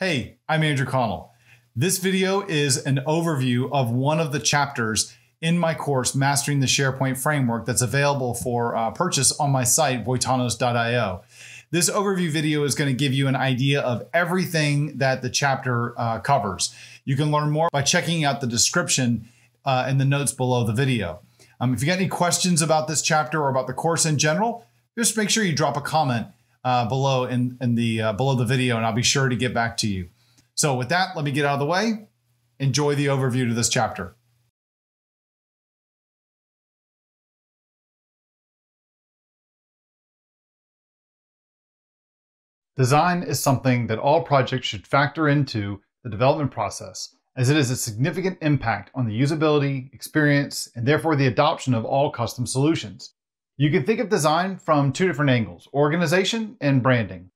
Hey, I'm Andrew Connell. This video is an overview of one of the chapters in my course, Mastering the SharePoint Framework, that's available for uh, purchase on my site, voitanos.io. This overview video is going to give you an idea of everything that the chapter uh, covers. You can learn more by checking out the description uh, in the notes below the video. Um, if you got any questions about this chapter or about the course in general, just make sure you drop a comment uh, below in, in the uh, below the video, and I'll be sure to get back to you. So with that, let me get out of the way. Enjoy the overview to this chapter. Design is something that all projects should factor into the development process, as it has a significant impact on the usability, experience, and therefore the adoption of all custom solutions. You can think of design from two different angles, organization and branding.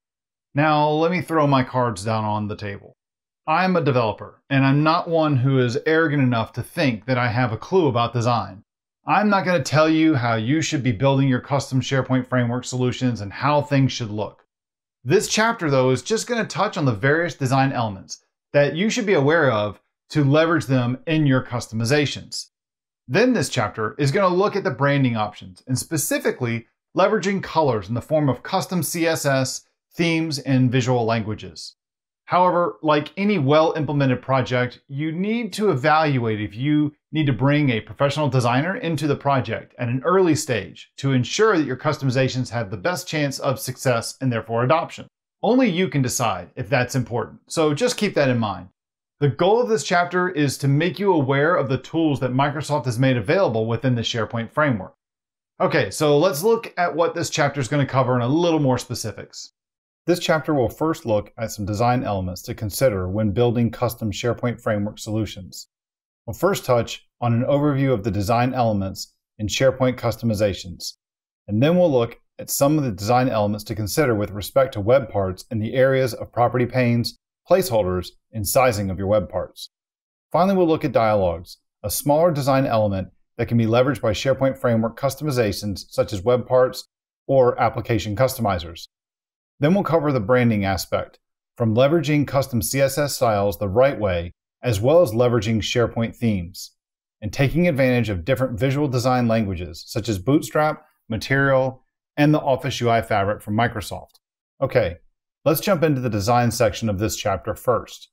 Now, let me throw my cards down on the table. I'm a developer, and I'm not one who is arrogant enough to think that I have a clue about design. I'm not going to tell you how you should be building your custom SharePoint framework solutions and how things should look. This chapter, though, is just going to touch on the various design elements that you should be aware of to leverage them in your customizations. Then this chapter is going to look at the branding options and specifically leveraging colors in the form of custom CSS, themes, and visual languages. However, like any well implemented project, you need to evaluate if you need to bring a professional designer into the project at an early stage to ensure that your customizations have the best chance of success and therefore adoption. Only you can decide if that's important, so just keep that in mind. The goal of this chapter is to make you aware of the tools that Microsoft has made available within the SharePoint framework. Okay, so let's look at what this chapter is going to cover in a little more specifics. This chapter will first look at some design elements to consider when building custom SharePoint framework solutions. We'll first touch on an overview of the design elements in SharePoint customizations, and then we'll look at some of the design elements to consider with respect to web parts in the areas of property panes, placeholders, and sizing of your web parts. Finally, we'll look at dialogues, a smaller design element that can be leveraged by SharePoint Framework customizations such as web parts or application customizers. Then we'll cover the branding aspect, from leveraging custom CSS styles the right way, as well as leveraging SharePoint themes, and taking advantage of different visual design languages such as Bootstrap, Material, and the Office UI Fabric from Microsoft. Okay, Let's jump into the design section of this chapter first.